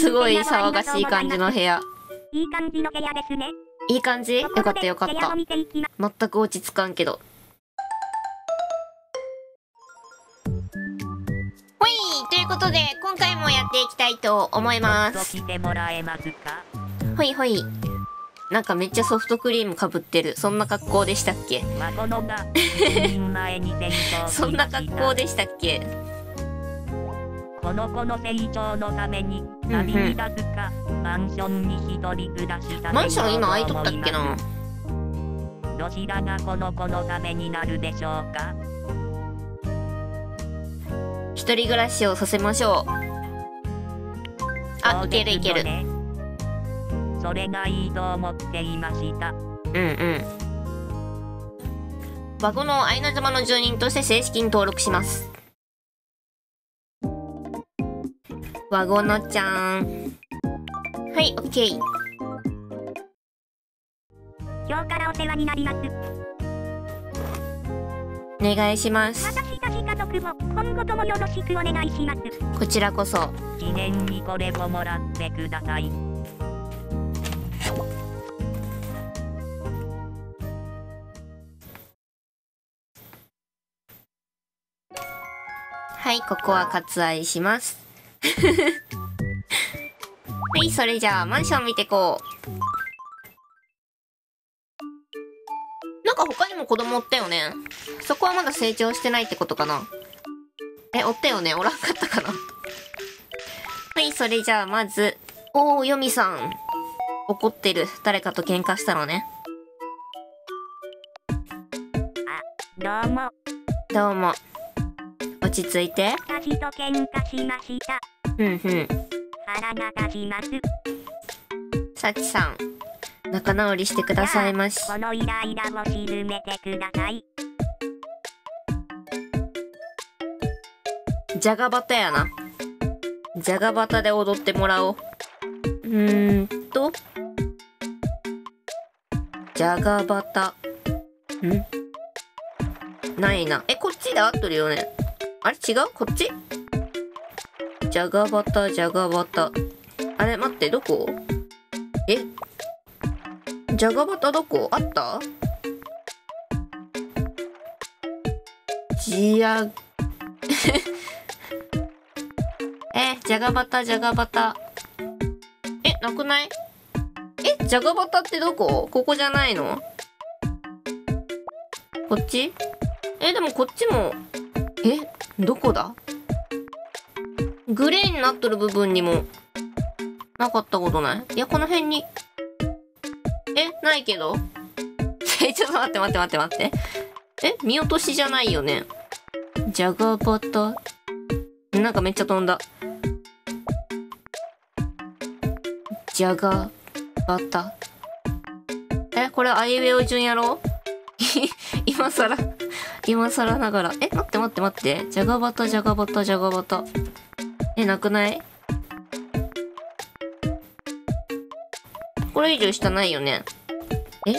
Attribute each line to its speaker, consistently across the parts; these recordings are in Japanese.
Speaker 1: すごい騒がしい感じの部屋。
Speaker 2: いい感じの部屋ですね。
Speaker 1: いい感じ？よかったよかった全く落ち着かんけど。ほいということで、今回もやっていきたいと思います。ほいほい。なんかめっちゃソフトクリームかぶってる。そんな格好でしたっけ？
Speaker 2: 孫が 5人前に転校
Speaker 1: そんな格好でしたっけ？
Speaker 2: この子の成長のために旅に出すか、マンションに一人暮らしさせ
Speaker 1: マンション今空いとったっけな？
Speaker 2: どちらがこの子のためになるでしょうか？
Speaker 1: 一人暮らしをさせましょう。あ、いけるいける。
Speaker 2: それがいいと思っていました
Speaker 1: うんうん。バゴのアイナ島の住人として正式に登録します。ワゴのちゃん。はい、オッケー。
Speaker 2: 今日からお世話になります
Speaker 1: お願いします。
Speaker 2: 私たち家族も今後ともよろしくお願いします
Speaker 1: こちらこそ。
Speaker 2: 記念にこれをもらってください
Speaker 1: はい、ここは割愛します。はい、それじゃあ、マンション見てこう。なんか他にも子供おったよね。そこはまだ成長してないってことかな。え、おったよねおらんかったかな。はい、それじゃあ、まず、おー、ヨミさん。怒ってる。誰かと喧嘩したのね。
Speaker 2: どうも
Speaker 1: どうも。落ち着いて。
Speaker 2: 私と喧嘩しました
Speaker 1: うんうん。
Speaker 2: 腹が立ちます
Speaker 1: さちさん。仲直りしてくださいまし。
Speaker 2: このイライラを沈めてください
Speaker 1: じゃがバタやな。じゃがバタで踊ってもらおう。うーんと。じゃがバタ。ん？ないな。え、こっちで合っとるよね。あれ？違う？こっち？じゃがバタ、じゃがバタ。あれ待って、どこ？え？じゃがバタどこ？あった？じや え、じゃがバタ、じゃがバタ。え、なくない？え、じゃがバタってどこ？ここじゃないの？こっち？え、でもこっちも、え、どこだ？グレーになっとる部分にも、なかったことない？いや、この辺に、え、ないけど？え、ちょっと待って待って待って待って。え、見落としじゃないよね？じゃがバター。なんかめっちゃ飛んだ。じゃがバター。え、これあいうえお順やろ？今更、今更ながら。え、待って待って待って。じゃがバタ、じゃがバタ、じゃがバタ。え、なくない？これ以上下ないよね。え？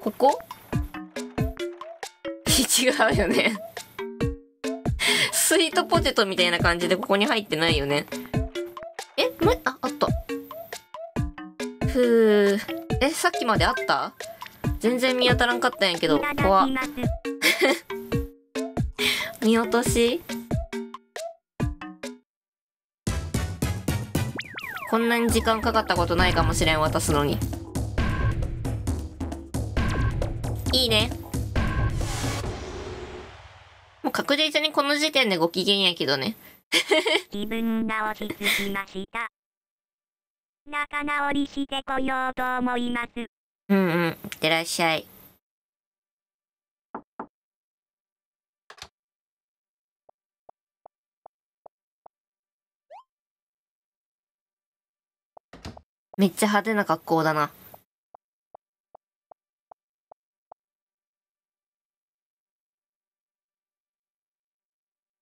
Speaker 1: ここ？違うよね。スイートポテトみたいな感じでここに入ってないよね。え？む？あ、あった。ふー。え、さっきまであった？全然見当たらんかったんやけど、怖
Speaker 2: きます
Speaker 1: 見落とし。こんなに時間かかったことないかもしれん渡すのに。いいね。もう確実にこの時点でご機嫌やけどね。
Speaker 2: 気分が落ち着きました。仲直りしてこようと思います。
Speaker 1: うんうん。いってらっしゃいめっちゃ派手な格好だな。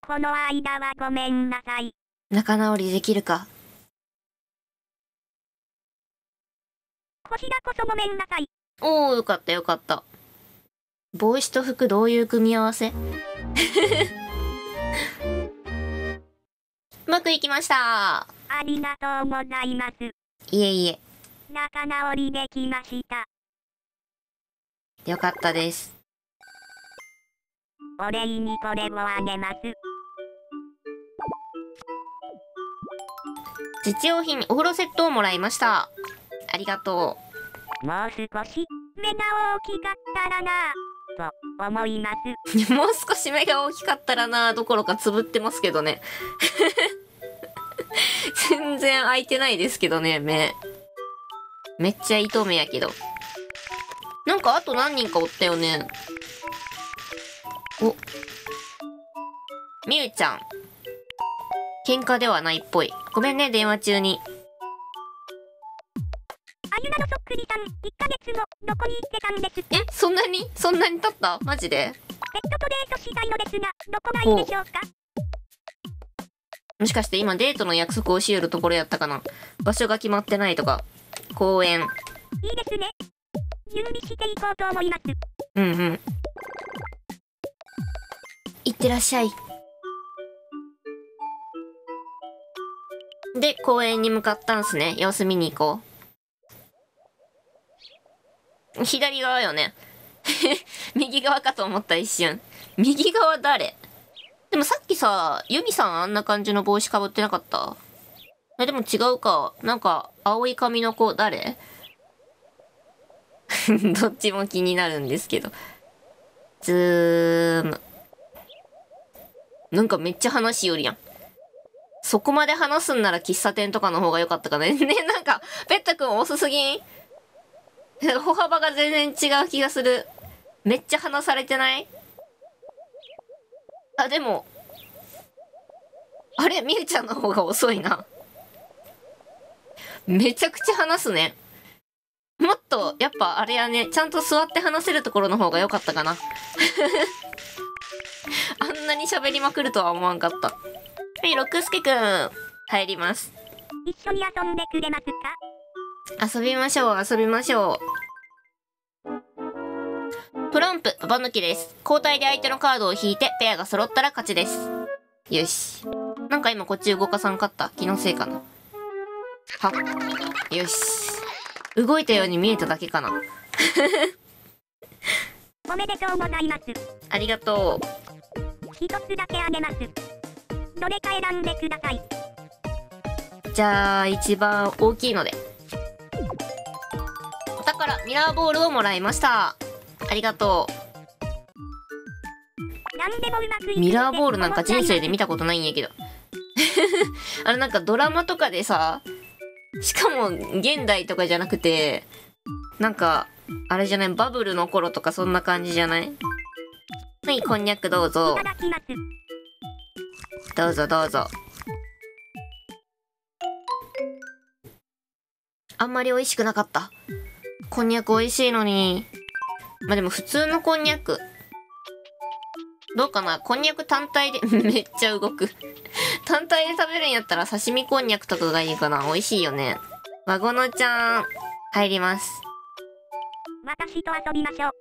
Speaker 2: この間はごめんなさい。
Speaker 1: 仲直りできるか？
Speaker 2: こちらこそごめんなさい。
Speaker 1: おおよかったよかった。帽子と服どういう組み合わせ？うまくいきました。
Speaker 2: あありがとうございます。
Speaker 1: いえいえ、
Speaker 2: 仲直りできました。
Speaker 1: よかったです。
Speaker 2: お礼にこれをあげます。
Speaker 1: 実用品お風呂セットをもらいました。ありがと
Speaker 2: もう少し目が大きかったらなと思います。
Speaker 1: う。もう少し目が大きかったらな、どころかつぶってますけどね。全然開いてないですけどね、目。めっちゃ糸目やけど。なんかあと何人かおったよね。お。みゆちゃん。喧嘩ではないっぽい。ごめんね、電話中に。
Speaker 2: あゆなのそっくりさん、1ヶ月後、どこに行ってたんです？か
Speaker 1: え、そんなに？そんなに経った？マジで？
Speaker 2: ペットとデートしたいのですが、どこがいいでしょうか？
Speaker 1: もしかして今デートの約束をしよるところやったかな？場所が決まってないとか。公園。
Speaker 2: いいですね。準備していこうと思います。
Speaker 1: うんうん。いってらっしゃい。で、公園に向かったんすね。様子見に行こう。左側よね。右側かと思った一瞬。右側誰？でもさっきさ、ユミさんあんな感じの帽子かぶってなかった？え、でも違うか。なんか、青い髪の子誰？どっちも気になるんですけど。ズーム。なんかめっちゃ話よりやん。そこまで話すんなら喫茶店とかの方が良かったかね。ね、なんか、ペッタ君遅すぎん？歩幅が全然違う気がする。めっちゃ話されてない？あ、でも、あれみゆちゃんの方が遅いな。めちゃくちゃ話すね。もっと、やっぱあれやね、ちゃんと座って話せるところの方が良かったかな。あんなに喋りまくるとは思わんかった。はい、六助くん、入ります。
Speaker 2: 一緒に遊んでくれますか？
Speaker 1: 遊びましょう、遊びましょう。トランプ、ババ抜きです。交代で相手のカードを引いて、ペアが揃ったら勝ちです。よし。なんか今こっち動かさんかった？気のせいかな。は？っ。よし。動いたように見えただけかな。
Speaker 2: おめでとうございます。
Speaker 1: ありがと
Speaker 2: 一つだけあげます。どれか選んでください。
Speaker 1: う。じゃあ、一番大きいので。お宝、ミラーボールをもらいました。ありがと
Speaker 2: う。
Speaker 1: ミラーボールなんか人生で見たことないんやけど。あのなんかドラマとかでさ、しかも現代とかじゃなくて、なんか、あれじゃない、バブルの頃とかそんな感じじゃない？はい、こんにゃくどうぞ。どうぞどうぞ。あんまり美味しくなかった。こんにゃく美味しいのに。まあでも普通のこんにゃく。どうかな？こんにゃく単体で、めっちゃ動く。単体で食べるんやったら刺身こんにゃくとかがいいかな美味しいよね。わごのちゃん、入ります。
Speaker 2: 私と遊びましょう。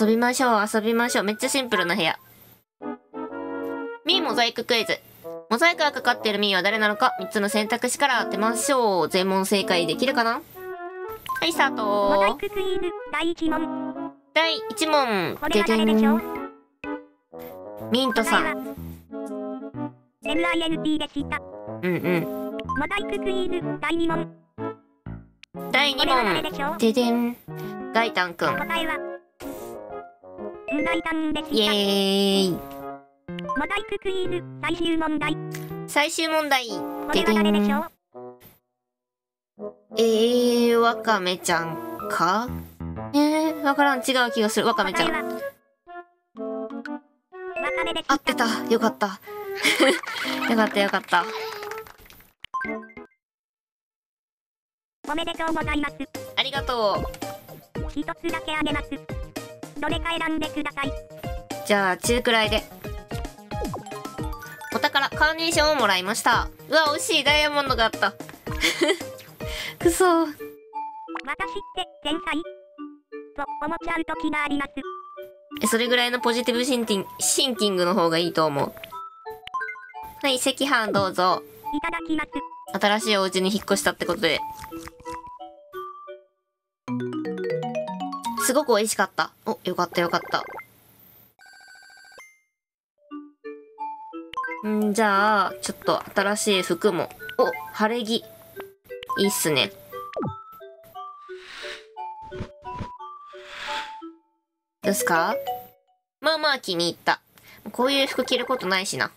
Speaker 1: 遊びましょう、遊びましょう。めっちゃシンプルな部屋。ミーモザイククイズ。モザイクがかかっているミーは誰なのか？3つの選択肢から当てましょう。全問正解できるかな？はい、スター
Speaker 2: モザイ
Speaker 1: ト
Speaker 2: ククイズ第1問。
Speaker 1: 第1問でミントさん。
Speaker 2: ん。LINT でした。
Speaker 1: うんうん。
Speaker 2: モザイククイズ第2問。
Speaker 1: 第2
Speaker 2: これは誰
Speaker 1: 問。
Speaker 2: で。
Speaker 1: ガイタンくん。
Speaker 2: 答えは、ウダイタンで
Speaker 1: イエ
Speaker 2: した。
Speaker 1: ーイ。
Speaker 2: モザイククイズ最終問題。
Speaker 1: 最終問題。えー、わかめちゃんか？えー、わからん。違う気がする。わかめちゃん。合ってた。よかった。よかったよかった。
Speaker 2: おめでとうございます。
Speaker 1: ありがと
Speaker 2: 一つだけあげます。どれか選んでください。
Speaker 1: う。じゃあ、中くらいで。お宝、カーネーションをもらいました。うわ、惜しい。ダイヤモンドがあった。くそ
Speaker 2: 私って天才？と思っちゃう時があります。
Speaker 1: それぐらいのポジティブシンティンシンキングの方がいいと思う。はい、赤飯どうぞ。
Speaker 2: いただきます。
Speaker 1: 新しいお家に引っ越したってことで。すごく美味しかった。お、よかったよかった。んじゃあ、ちょっと新しい服も。お、晴れ着。いいっすね。どうっすか？まあまあ気に入った。こういう服着ることないしな。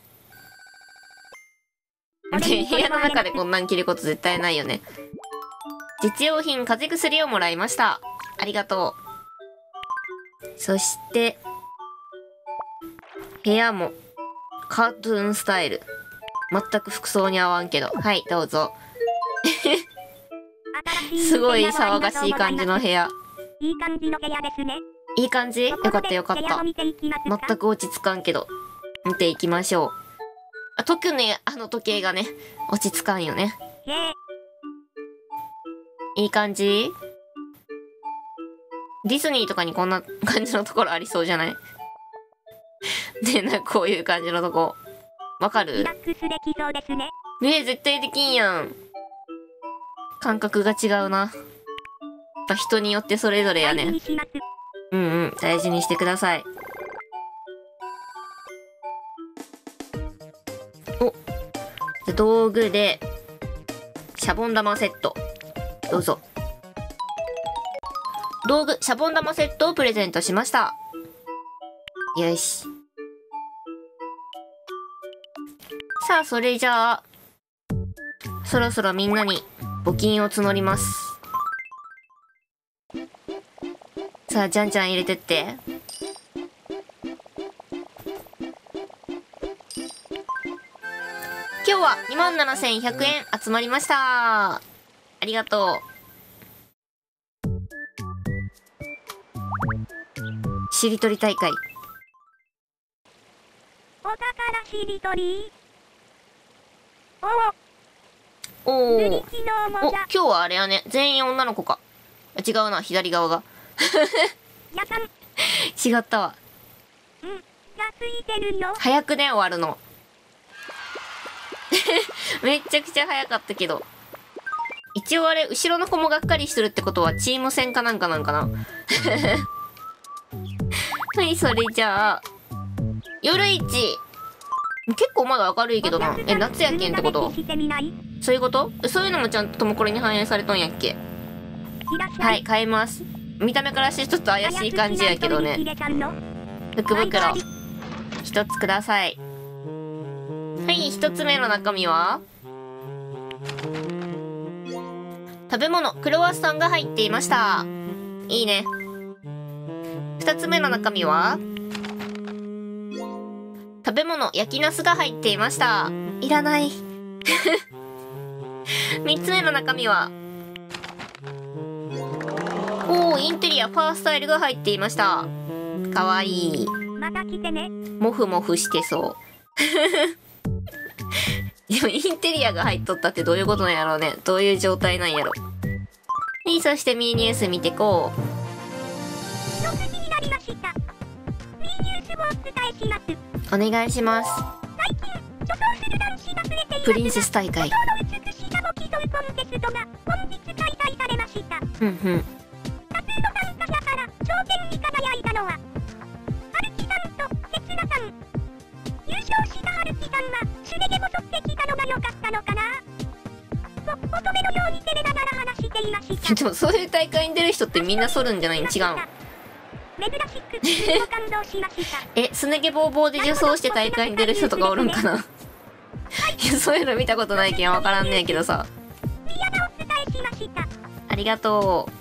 Speaker 1: で、部屋の中でこんなん着ること絶対ないよね。実用品風邪薬をもらいました。ありがとう。そして、部屋もカートゥーンスタイル。全く服装に合わんけど。はい、どうぞ。すごい騒がしい感じの部屋。
Speaker 2: いい感じの部屋ですね。
Speaker 1: いい感じ？よかったよかった全く落ち着かんけど。見ていきましょう。あ特にあの時計がね、落ち着かんよね。いい感じ？ディズニーとかにこんな感じのところありそうじゃない？で、なんかこういう感じのとこ。わかる？
Speaker 2: ね
Speaker 1: え、絶対できんやん。感覚が違うな。やっぱ人によってそれぞれやね。
Speaker 2: 大事にします。
Speaker 1: うんうん、大事にしてください。お、で道具で、シャボン玉セット。どうぞ。道具、シャボン玉セットをプレゼントしました。よし。さあ、それじゃあ、そろそろみんなに募金を募ります。さあ、じゃんじゃん入れてって。今日は27,100円集まりました。ありがとう。しりとり大会。
Speaker 2: お宝しりとり。お
Speaker 1: お
Speaker 2: お。
Speaker 1: 今日はあれやね。全員女の子か。あ違うな、左側が。違ったわ。
Speaker 2: がついてるよ。
Speaker 1: 早くね、終わるの。めっちゃくちゃ早かったけど。一応あれ、後ろの子もがっかりしてるってことは、チーム戦かなんかなんかな。はい、それじゃあ、夜市。結構まだ明るいけどな。え、夏やけんってこと？そういうこと？そういうのもちゃんとともこれに反映されとんやっけ？はいい、買います。見た目からしてちょっと怪しい感じやけどね。福袋。一つください。はい一つ目の中身は？食べ物。クロワッサンが入っていました。いいね。二つ目の中身は？食べ物。焼きナスが入っていました。いらない。三つ目の中身は？インテリアファースタイルが入っていましたかわいい
Speaker 2: また来てね。
Speaker 1: モフモフしてそう。でもインテリアが入っとったってどういうことなんやろうね。どういう状態なんやろ。はい、そしてミーニュース見てこう。
Speaker 2: お
Speaker 1: 願いします。プリンセス大会。
Speaker 2: う
Speaker 1: んふん。
Speaker 2: 点に輝いたのは、ハルキさんとセツナさん。優勝したハルキさんは、すね毛も剃ってきたのが良かったのかなと、乙女のように照れながら話していました。
Speaker 1: でもそういう大会に出る人ってみんな剃るんじゃないん違うん。
Speaker 2: 珍しく、と感動しました。
Speaker 1: え、すね毛ぼうぼうで女装して大会に出る人とかおるんかないや、そういうの見たことないけんわからんねんけどさ。ありがとう。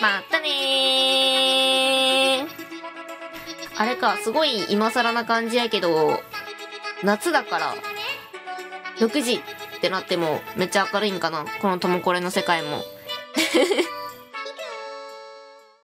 Speaker 1: またねー。あれか、すごい今更な感じやけど、夏だから6時ってなってもめっちゃ明るいんかなこのトモコレの世界も